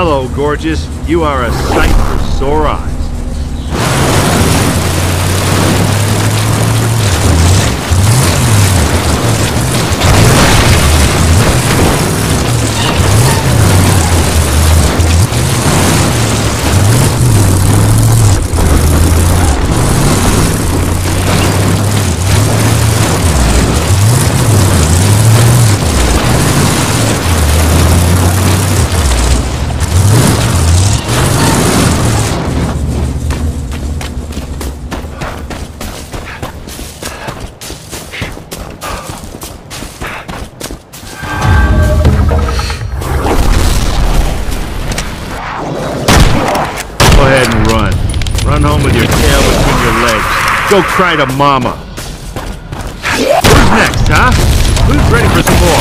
Hello, gorgeous. You are a sight for sore eyes. Run home with your tail between your legs. Go cry to mama. Who's next, huh? Who's ready for some more?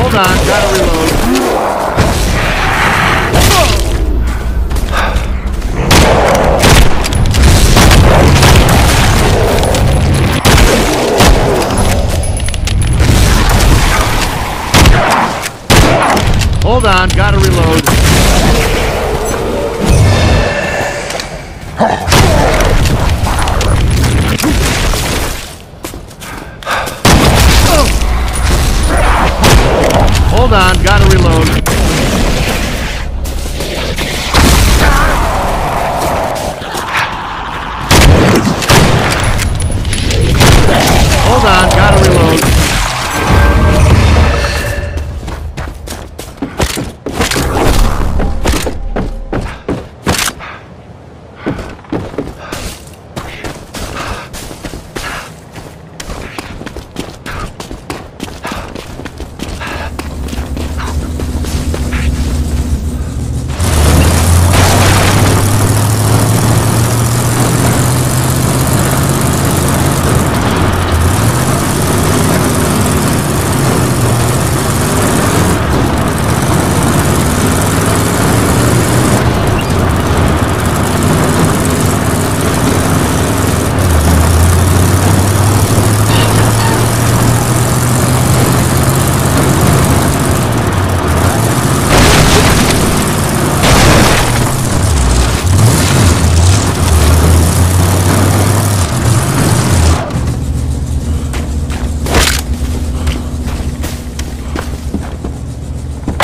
Hold on, gotta Hold on, gotta reload. Hold on, gotta reload.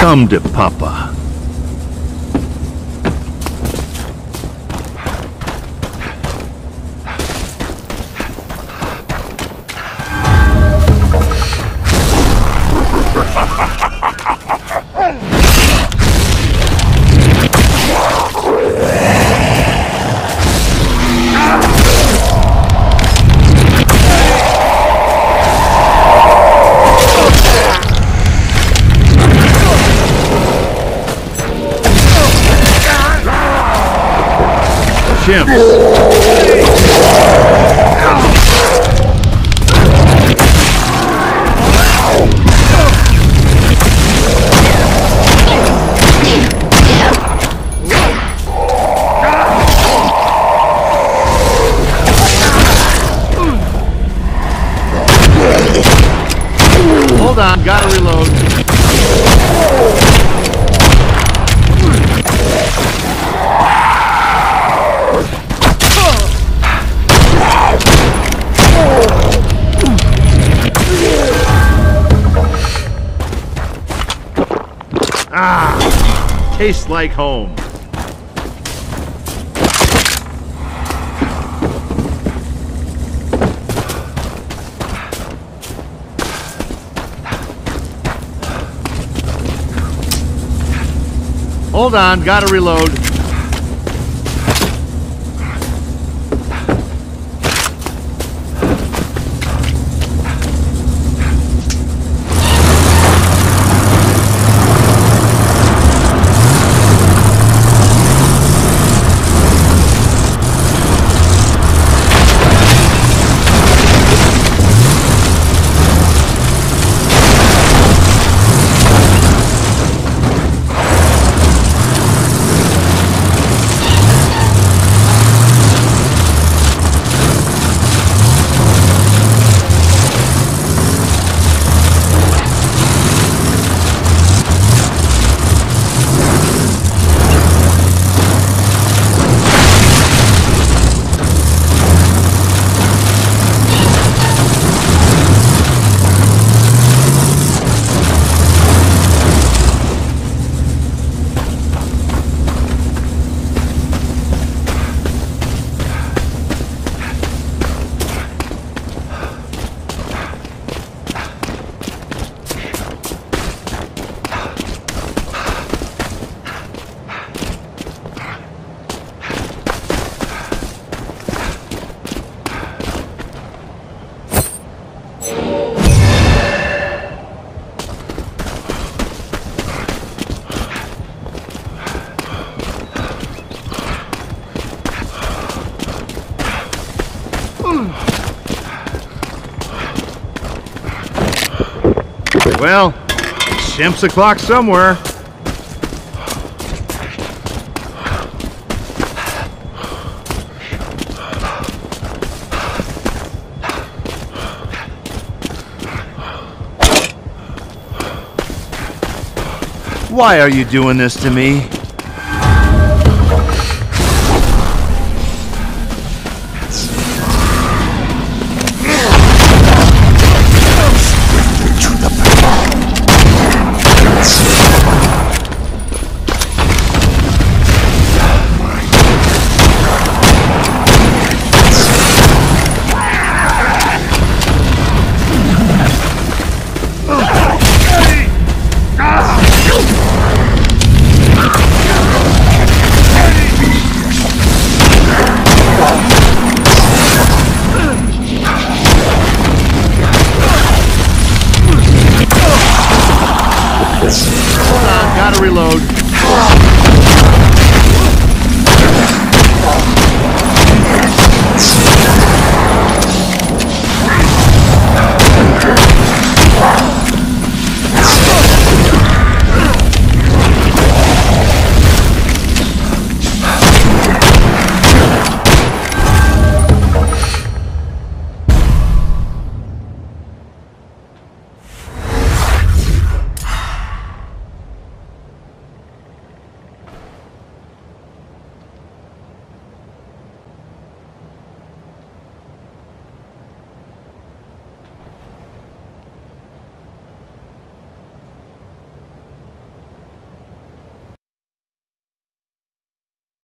Come to Papa. Chimps. Tastes like home. Hold on, gotta reload. Well, shimp's clock somewhere. Why are you doing this to me? Hold on, gotta reload.